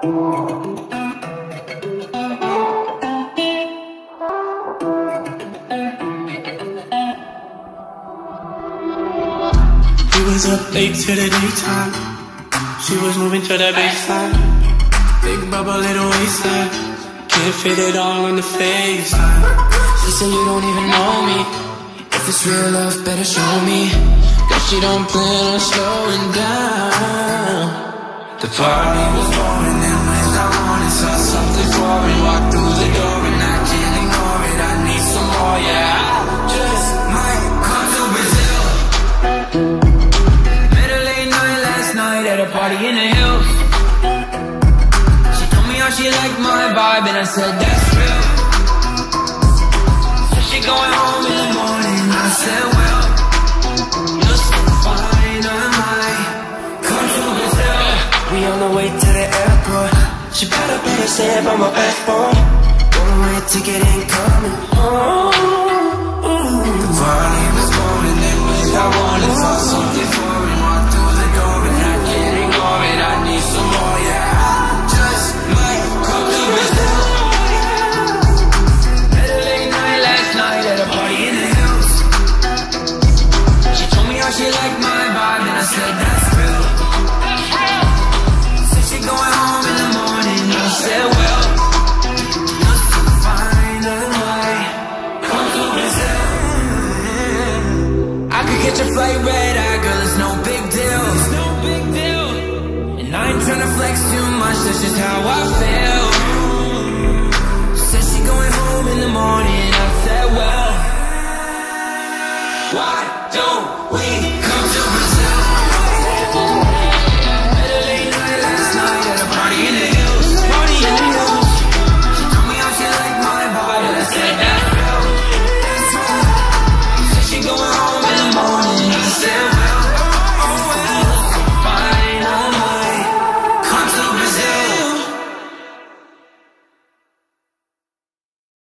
We was up late to the daytime. She was moving to the baseline. Big bubble, little waistline. Can't fit it all on the face. She said you don't even know me. If it's real love, better show me. Cause she don't plan on slowing down. The party was going party in the hills. She told me how she liked my vibe, and I said that's real. So she going home in the morning. I said, well, you're fine, I come to Brazil. We on the way to the airport. She up in her stamp on my passport. One way ticket ain't coming home. Catch a flight red eye, girl, it's no big deal. It's no big deal. And I ain't tryna flex too much, that's just how I feel. Said she going home in the morning. I said, well, why don't we